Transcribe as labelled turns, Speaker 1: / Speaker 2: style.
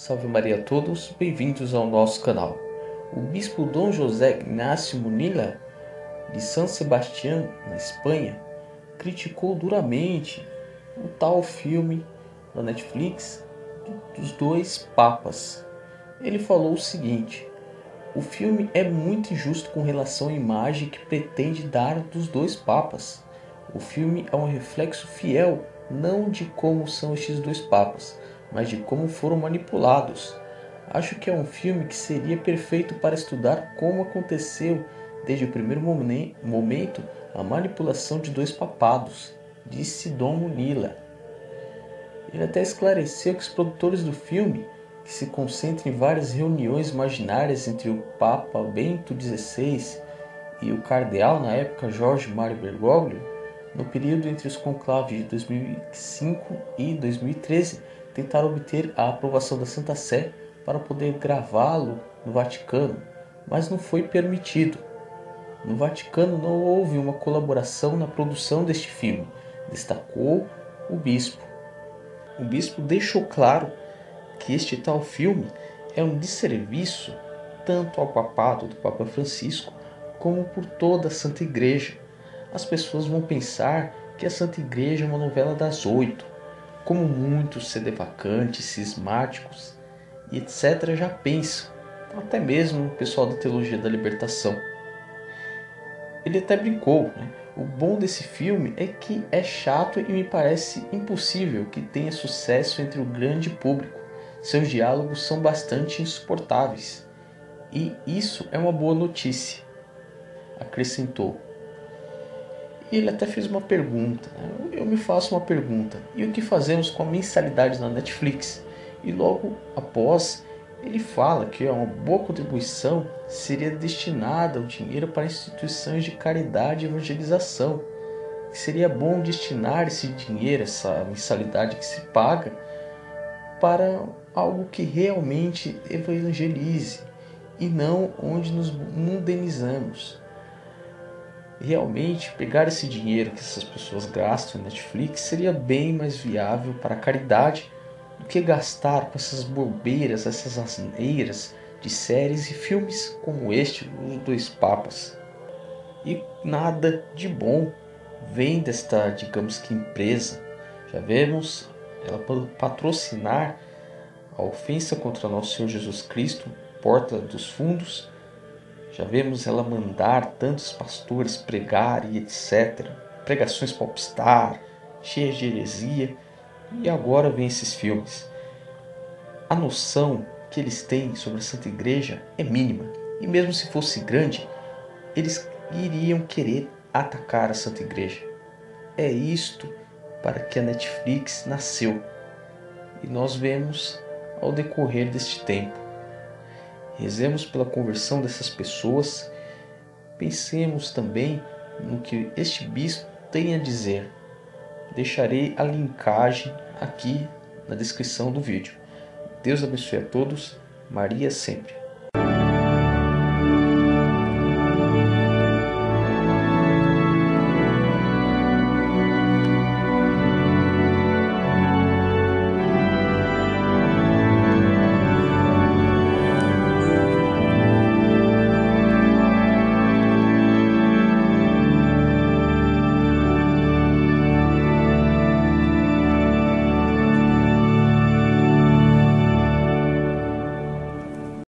Speaker 1: Salve Maria a todos, bem-vindos ao nosso canal. O bispo Dom José Ignacio Munilla, de São Sebastião, na Espanha, criticou duramente o tal filme da Netflix dos dois papas. Ele falou o seguinte: o filme é muito injusto com relação à imagem que pretende dar dos dois papas. O filme é um reflexo fiel não de como são estes dois papas, mas de como foram manipulados. Acho que é um filme que seria perfeito para estudar como aconteceu desde o primeiro momento a manipulação de dois papados, disse Dom Munilla. Ele até esclareceu que os produtores do filme, que se concentram em várias reuniões imaginárias entre o Papa Bento XVI e o cardeal na época Jorge Mário Bergoglio, no período entre os conclaves de 2005 e 2013, tentaram obter a aprovação da Santa Sé para poder gravá-lo no Vaticano, mas não foi permitido. No Vaticano não houve uma colaboração na produção deste filme, destacou o bispo. O bispo deixou claro que este tal filme é um desserviço tanto ao papado do Papa Francisco como por toda a Santa Igreja. As pessoas vão pensar que a Santa Igreja é uma novela das oito, como muitos sedevacantes, cismáticos e etc. já pensam, até mesmo o pessoal da teologia da libertação. Ele até brincou, né? O bom desse filme é que é chato e me parece impossível que tenha sucesso entre o grande público. Seus diálogos são bastante insuportáveis. E isso é uma boa notícia, acrescentou. E ele até fez uma pergunta. Né? Eu me faço uma pergunta. E o que fazemos com a mensalidade na Netflix? E logo após, ele fala que uma boa contribuição seria destinada o dinheiro para instituições de caridade e evangelização. Que seria bom destinar esse dinheiro, essa mensalidade que se paga, para algo que realmente evangelize e não onde nos mundanizamos realmente pegar esse dinheiro que essas pessoas gastam em Netflix seria bem mais viável para a caridade do que gastar com essas bobeiras, essas asneiras de séries e filmes como este, Os Dois Papas. E nada de bom vem desta, digamos que, empresa. Já vemos ela patrocinar a ofensa contra nosso Senhor Jesus Cristo, porta dos fundos, já vemos ela mandar tantos pastores pregar e etc. Pregações popstar, cheias de heresia. E agora vem esses filmes. A noção que eles têm sobre a Santa Igreja é mínima. E mesmo se fosse grande, eles iriam querer atacar a Santa Igreja. É isto para que a Netflix nasceu. E nós vemos ao decorrer deste tempo Rezemos pela conversão dessas pessoas. Pensemos também no que este bispo tem a dizer. Deixarei a linkagem aqui na descrição do vídeo. Deus abençoe a todos. Maria sempre.